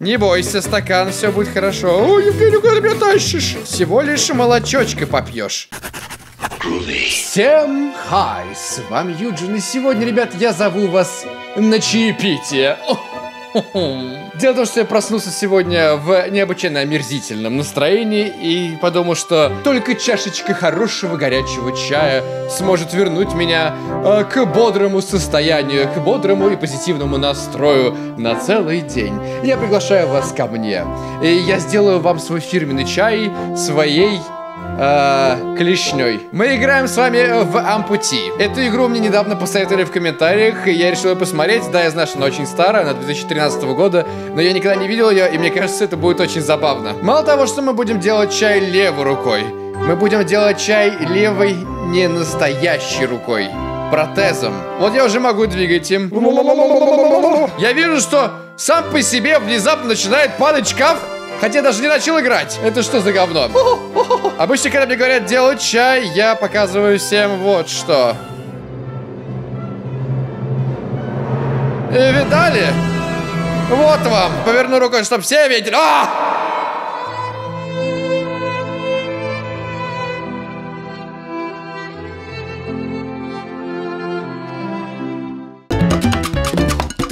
Не бойся, стакан, все будет хорошо. О, Евгений, куда ты меня тащишь? Всего лишь молочочка попьешь. Всем хай, с вами Юджин, и сегодня, ребят, я зову вас на чаепитие. Дело в том, что я проснулся сегодня в необычайно омерзительном настроении и подумал, что только чашечка хорошего горячего чая сможет вернуть меня э, к бодрому состоянию, к бодрому и позитивному настрою на целый день. Я приглашаю вас ко мне. И я сделаю вам свой фирменный чай своей э, клешней. Мы играем с вами в Ампути. Эту игру мне недавно посоветовали в комментариях, и я решил ее посмотреть. Да, я знаю, что она очень старая, она 2013 года, но я никогда не видел ее, и мне кажется, это будет очень забавно. Мало того, что мы будем делать чай левой рукой, мы будем делать чай левой не настоящей рукой. Протезом. Вот я уже могу двигать им. Я вижу, что сам по себе внезапно начинает падать шкаф, Хотя даже не начал играть. Это что за говно? Обычно, когда мне говорят делать чай, я показываю всем вот что. И видали? Вот вам. Поверну рукой, чтобы все видели. А!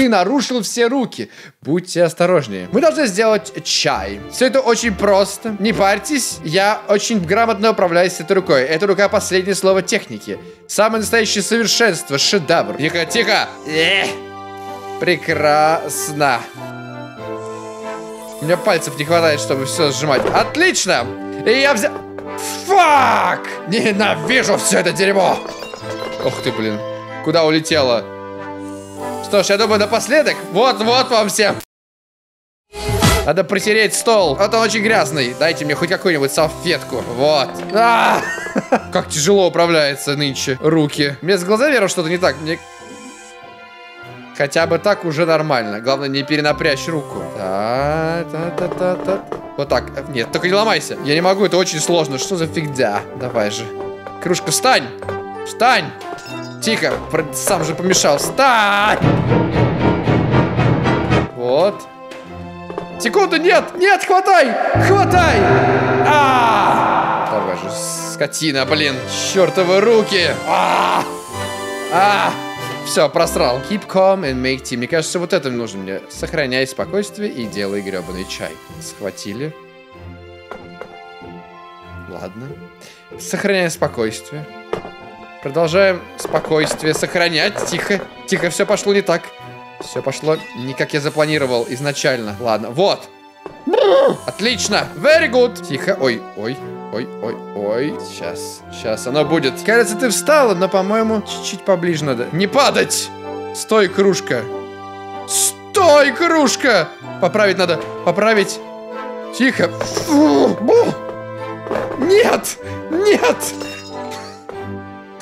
Нарушил все руки. Будьте осторожнее. Мы должны сделать чай. Все это очень просто. Не парьтесь. Я очень грамотно управляюсь этой рукой. Эта рука последнее слово техники. Самое настоящее совершенство. Шедевр. Тихо, тихо. Эх. Прекрасно. У меня пальцев не хватает, чтобы все сжимать. Отлично. И я взял... Фак! Ненавижу все это дерьмо. Ох ты, блин. Куда улетела? Что ж, я думаю, напоследок, вот-вот вам всем. Надо протереть стол. Это очень грязный. Дайте мне хоть какую-нибудь салфетку. Вот. А -а -а! Как тяжело управляется нынче руки. Мне с глазами что-то не так. Мне... Хотя бы так уже нормально. Главное, не перенапрячь руку. Та -та -та -та -та. Вот так. Нет, только не ломайся. Я не могу, это очень сложно. Что за фигня? Давай же. Кружка, встань! Встань! Тихо, сам же помешал. Встань! Вот. Секунду, нет! Нет, хватай! Хватай! А! Давай же, скотина, блин. Чертовы руки! А! А! Все, просрал. Keep calm and make tea. Мне кажется, вот это нужно мне. Сохраняй спокойствие и делай гребаный чай. Схватили. Ладно. Сохраняй спокойствие. Продолжаем спокойствие сохранять. Тихо, тихо, все пошло не так. Все пошло не как я запланировал изначально. Ладно, вот. Отлично. Very good. Тихо. Ой, ой, ой, ой, ой. Сейчас, сейчас оно будет. Кажется, ты встала, но, по-моему, чуть-чуть поближе надо. Не падать. Стой, кружка. Стой, кружка. Поправить надо. Поправить. Тихо. Нет, нет.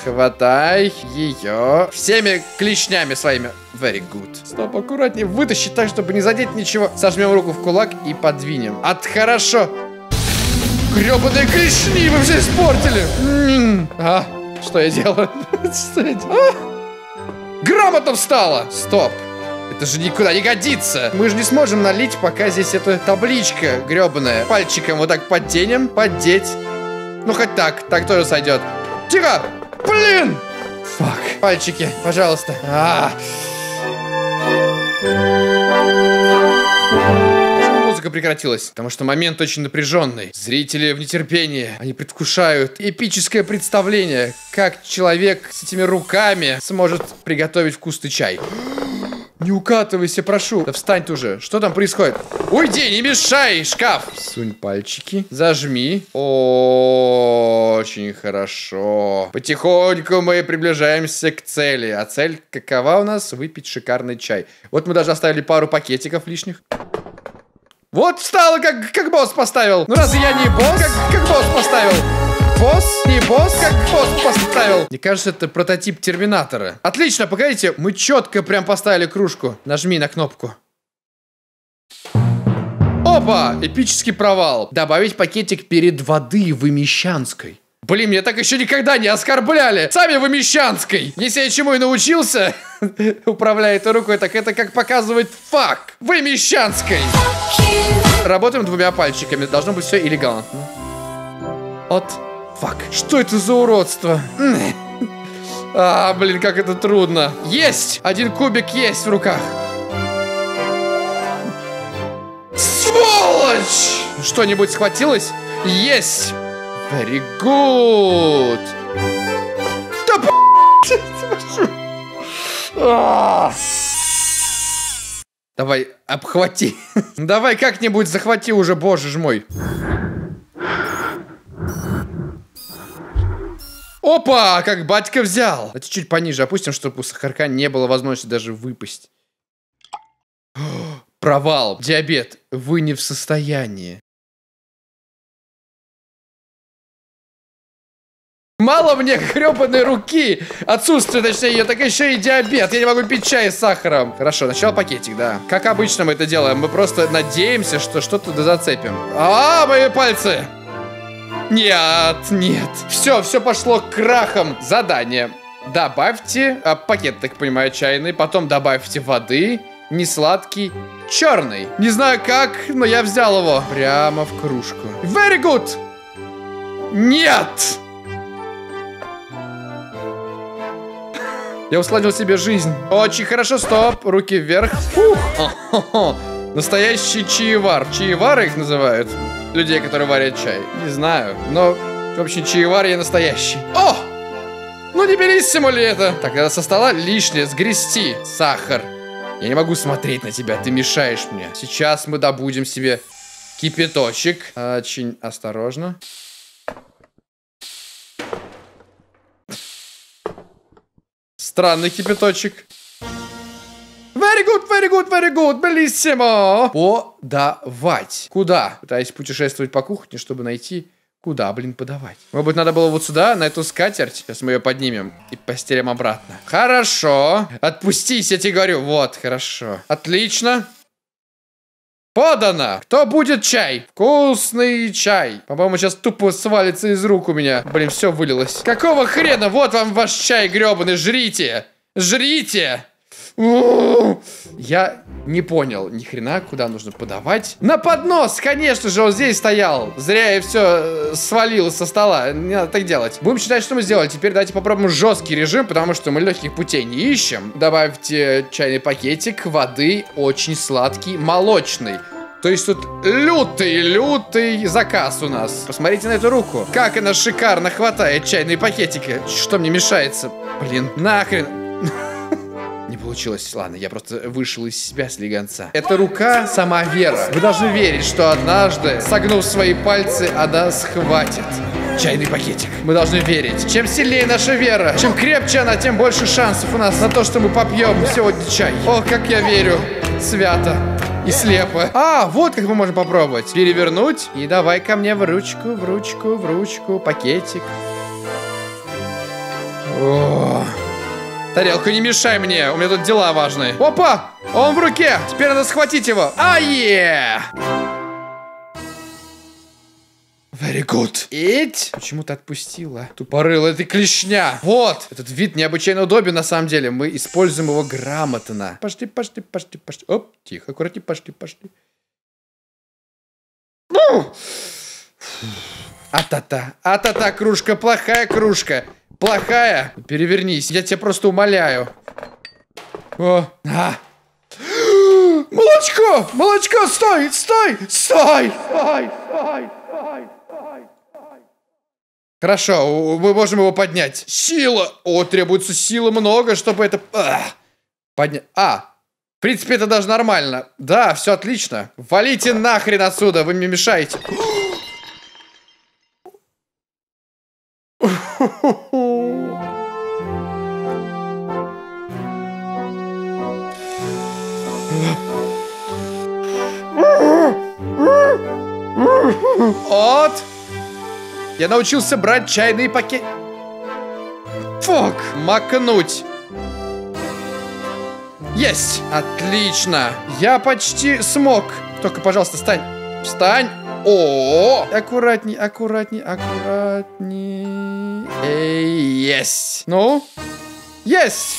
Хватай ее всеми клешнями своими. Very good. Стоп, аккуратнее. Вытащи так, чтобы не задеть ничего. Сожмем руку в кулак и подвинем. От хорошо. Гребаные клешни вы все испортили. А, что я делаю? Что я делаю? А? Грамотно встала. Стоп. Это же никуда не годится. Мы же не сможем налить, пока здесь эта табличка гребаная. Пальчиком вот так подтенем, поддеть. Ну, хоть так. Так тоже сойдет. Тихо! Блин! Фак. Пальчики, пожалуйста. А Музыка прекратилась, потому что момент очень напряженный. Зрители в нетерпении. Они предвкушают эпическое представление, как человек с этими руками сможет приготовить вкусный чай. Не укатывайся, прошу. Да встань ты уже. Что там происходит? Уйди, не мешай, шкаф. Сунь пальчики. Зажми. Очень хорошо. Потихоньку мы приближаемся к цели. А цель какова у нас? Выпить шикарный чай. Вот мы даже оставили пару пакетиков лишних. Вот встала, как, как босс поставил. Ну разве я не босс? Как, как босс поставил? Босс? Не босс, как босс поставил. Мне кажется, это прототип Терминатора. Отлично, погодите, мы четко прям поставили кружку. Нажми на кнопку. Опа! Эпический провал. Добавить пакетик перед воды в Имещанской. Блин, меня так еще никогда не оскорбляли. Сами вы Мещанской. Если я чему и научился, управляя этой рукой, так это как показывает фак. Вы Мещанской. Работаем двумя пальчиками. Должно быть все элегантно. От фак. Что это за уродство? А, блин, как это трудно. Есть! Один кубик есть в руках. Сволочь! Что-нибудь схватилось? Есть! Very good! Да Давай, обхвати. Давай как-нибудь захвати уже, боже ж мой. Опа, как батька взял. Давайте чуть пониже опустим, чтобы у Сахарка не было возможности даже выпасть. Провал. Диабет. Вы не в состоянии. Мало мне гребаной руки. Отсутствие, точнее, ее, так еще и диабет. Я не могу пить чай с сахаром. Хорошо, сначала пакетик, да. Как обычно мы это делаем. Мы просто надеемся, что что-то зацепим. А, мои пальцы. Нет, нет. Все, все пошло крахом. Задание. Добавьте а, пакет, так понимаю, чайный. Потом добавьте воды. Не сладкий, черный. Не знаю как, но я взял его. Прямо в кружку. Very good. Нет. Я усладил себе жизнь. Очень хорошо, стоп. Руки вверх. Фух. Настоящий чаевар. Чаевары их называют. Людей, которые варят чай. Не знаю. Но, в общем, чаевар я настоящий. О! Ну не берись, ли это. Так, надо со стола лишнее сгрести. Сахар. Я не могу смотреть на тебя, ты мешаешь мне. Сейчас мы добудем себе кипяточек. Очень осторожно. Странный кипяточек. Very good, very good, bellissimo. Подавать. Куда? Пытаюсь путешествовать по кухне, чтобы найти, куда, блин, подавать. Может быть, надо было вот сюда, на эту скатерть. Сейчас мы ее поднимем и постелим обратно. Хорошо. Отпустись, я тебе говорю. Вот, хорошо. Отлично. Подано! Кто будет чай? Вкусный чай. По-моему, сейчас тупо свалится из рук у меня. Блин, все вылилось. Какого хрена? Вот вам ваш чай гребаный. Жрите! Жрите! Я не понял ни хрена, куда нужно подавать. На поднос, конечно же, он здесь стоял. Зря я все э, свалил со стола. Не надо так делать. Будем считать, что мы сделали. Теперь давайте попробуем жесткий режим, потому что мы легких путей не ищем. Добавьте чайный пакетик, воды, очень сладкий, молочный. То есть тут лютый-лютый заказ у нас. Посмотрите на эту руку. Как она шикарно хватает чайные пакетики. Что мне мешается? Блин, нахрен. Получилось. Ладно, я просто вышел из себя с легонца. Эта рука сама вера. Вы должны верить, что однажды, согнув свои пальцы, она схватит чайный пакетик. Мы должны верить. Чем сильнее наша вера, чем крепче она, тем больше шансов у нас на то, что мы попьем сегодня чай. О, как я верю. Свято и слепо. А, вот как мы можем попробовать. Перевернуть. И давай ко мне в ручку, в ручку, в ручку, пакетик. О, Тарелку не мешай мне, у меня тут дела важные. Опа! Он в руке! Теперь надо схватить его. Ае! Very good. Ить. Почему ты отпустила? Тупорылая ты клешня. Вот. Этот вид необычайно удобен на самом деле. Мы используем его грамотно. Пошли, пошли, пошли, пошли. Оп, тихо, аккуратнее, пошли, пошли. А-та-та. А-та-та, кружка, плохая кружка. Плохая. Перевернись, я тебя просто умоляю. О, а. Молочко! Молочко, стой! Стой! Стой! Стой! Стой! Стой! Хорошо, мы можем его поднять. Сила! О, требуется сила много, чтобы это... А, поднять... А, в принципе, это даже нормально. Да, все отлично. Валите нахрен отсюда, вы мне мешаете. Вот. Я научился брать чайные пакеты. Фок! Макнуть. Есть! Отлично! Я почти смог. Только, пожалуйста, встань. Встань! О, аккуратней, аккуратней, аккуратней. Эй, есть. Ну, есть.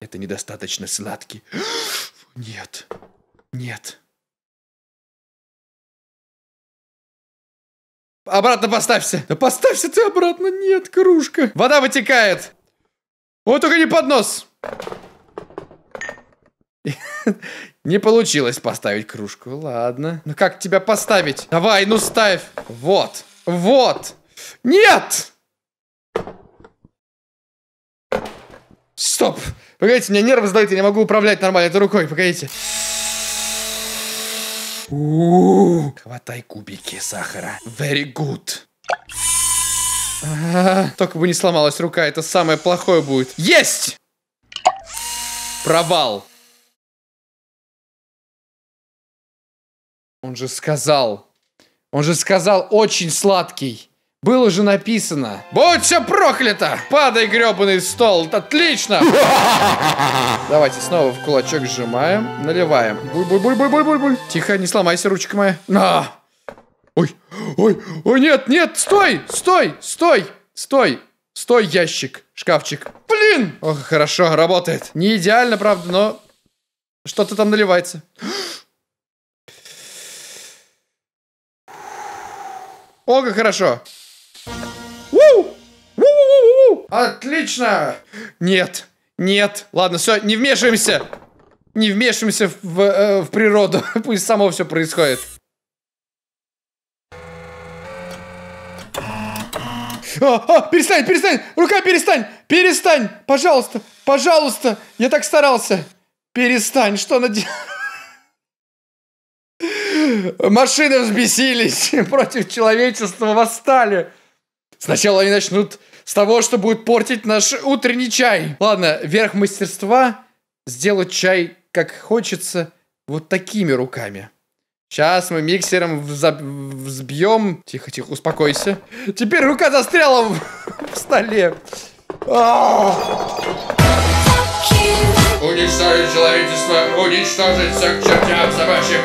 Это недостаточно сладкий. Нет, нет. Обратно поставься. Да поставься ты обратно. Нет, кружка. Вода вытекает. Вот только не под нос. Не получилось поставить кружку. Ладно. Ну как тебя поставить? Давай, ну ставь. Вот. Вот. Нет! Стоп. Погодите, меня нервы сдают, я не могу управлять нормально этой рукой. Погодите. У Хватай кубики сахара. Very good. -а. Только бы не сломалась рука, это самое плохое будет. Есть! Провал. Он же сказал. Он же сказал очень сладкий. Было же написано. Будь все проклято! Падай, гребаный стол! Отлично! Давайте снова в кулачок сжимаем. Наливаем. Буль-буль-буль-буль-буль-буль. Тихо, не сломайся, ручка моя. На! Ой, ой, ой, нет, нет, стой, стой, стой, стой, стой, ящик, шкафчик. Блин! Ох, хорошо, работает. Не идеально, правда, но что-то там наливается. О, как хорошо. Отлично! Нет, нет. Ладно, все, не вмешиваемся. Не вмешиваемся в, э, в природу. Пусть само все происходит. А, а, перестань, перестань! Рука, перестань! Перестань! Пожалуйста! Пожалуйста! Я так старался! Перестань! Что она? Машины взбесились против человечества, восстали. Сначала они начнут с того, что будет портить наш утренний чай. Ладно, верх мастерства сделать чай как хочется вот такими руками. Сейчас мы миксером взбьем. Тихо, тихо, успокойся. Теперь рука застряла в, в столе. А Уничтожить человечество, уничтожить всех чертям собачьим.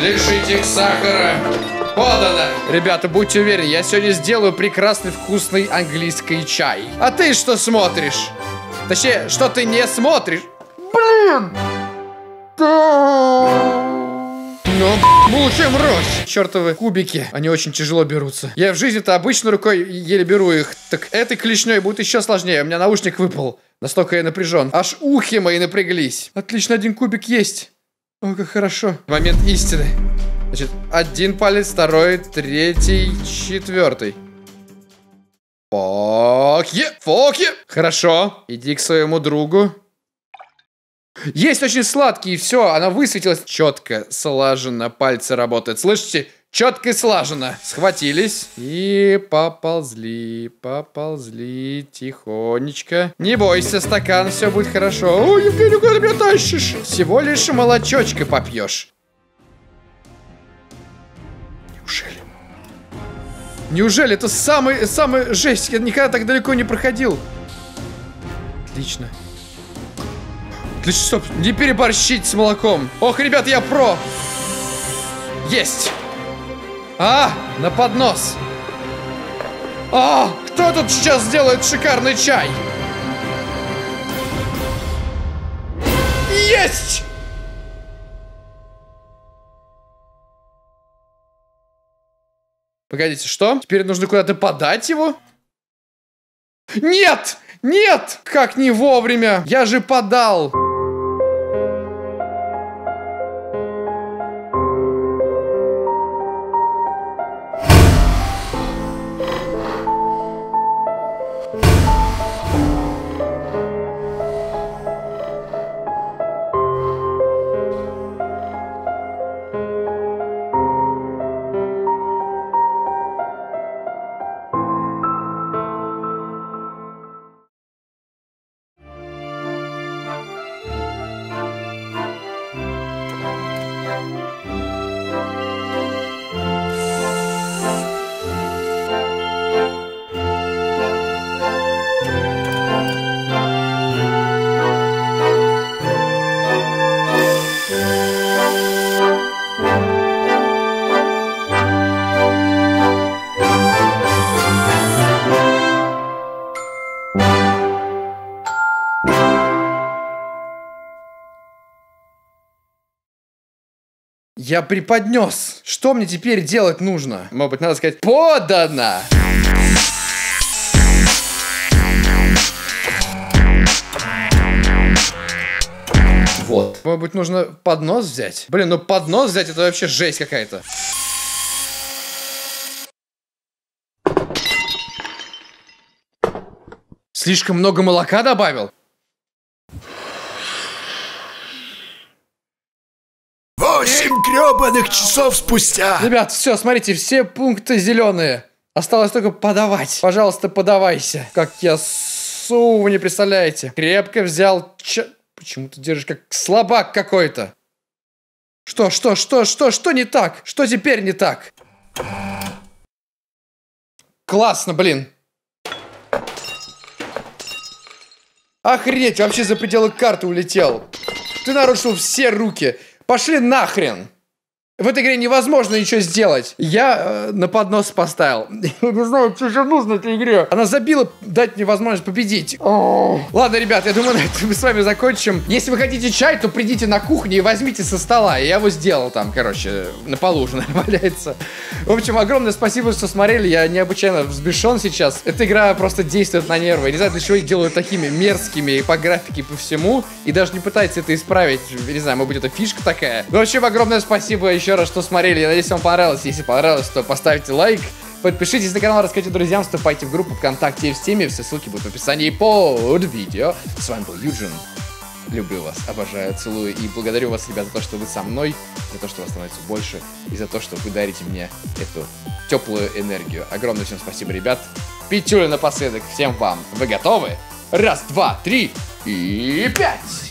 Лишить их сахара. Подано! Ребята, будьте уверены, я сегодня сделаю прекрасный вкусный английский чай. А ты что смотришь? Точнее, что ты не смотришь? Блин! Ну, лучше мрось. Чертовы кубики. Они очень тяжело берутся. Я в жизни-то обычной рукой еле беру их. Так этой клешней будет еще сложнее. У меня наушник выпал. Настолько я напряжен. Аж ухи мои напряглись. Отлично, один кубик есть. О, как хорошо. Момент истины. Значит, один палец, второй, третий, четвертый. Фоки, фоки. Хорошо. Иди к своему другу. Есть очень сладкий, все, она высветилась. Четко, слаженно, пальцы работают. Слышите? Четко и слаженно. Схватились и поползли, поползли тихонечко. Не бойся, стакан, все будет хорошо. Ой, Евгений, куда меня тащишь? Всего лишь молочочка попьешь. Неужели? Неужели это самый, самый жесть? Я никогда так далеко не проходил. Отлично. Отлично, стоп. Не переборщить с молоком. Ох, ребят, я про. Есть. А, на поднос. А, кто тут сейчас сделает шикарный чай? Есть! Погодите, что? Теперь нужно куда-то подать его? Нет! Нет! Как не вовремя! Я же подал! Я преподнес. Что мне теперь делать нужно? Может быть, надо сказать «Подано!» Вот. Может быть, нужно поднос взять? Блин, ну поднос взять это вообще жесть какая-то. Слишком много молока добавил? Восемь гребаных часов спустя. Ребят, все, смотрите, все пункты зеленые. Осталось только подавать. Пожалуйста, подавайся. Как я су, вы не представляете. Крепко взял ч... Почему ты держишь как слабак какой-то? Что, что, что, что, что не так? Что теперь не так? Классно, блин. Охренеть, вообще за пределы карты улетел. Ты нарушил все руки. Пошли нахрен. В этой игре невозможно ничего сделать. Я э, на поднос поставил. Я не знаю, что же нужно этой игре. Она забила дать мне возможность победить. Ладно, ребят, я думаю, на этом мы с вами закончим. Если вы хотите чай, то придите на кухню и возьмите со стола. Я его сделал там, короче, на полу уже валяется. В общем, огромное спасибо, что смотрели. Я необычайно взбешен сейчас. Эта игра просто действует на нервы. Я не знаю, для чего их делают такими мерзкими и по графике, и по всему. И даже не пытается это исправить. Я не знаю, может быть, это фишка такая. В общем, огромное спасибо еще раз, что смотрели. Я надеюсь, вам понравилось. Если понравилось, то поставьте лайк. Подпишитесь на канал, расскажите друзьям, вступайте в группу ВКонтакте и в Стиме. Все ссылки будут в описании под видео. С вами был Юджин. Люблю вас, обожаю, целую и благодарю вас, ребята, за то, что вы со мной, за то, что вас становится больше и за то, что вы дарите мне эту теплую энергию. Огромное всем спасибо, ребят. Пятюля напоследок всем вам. Вы готовы? Раз, два, три и пять!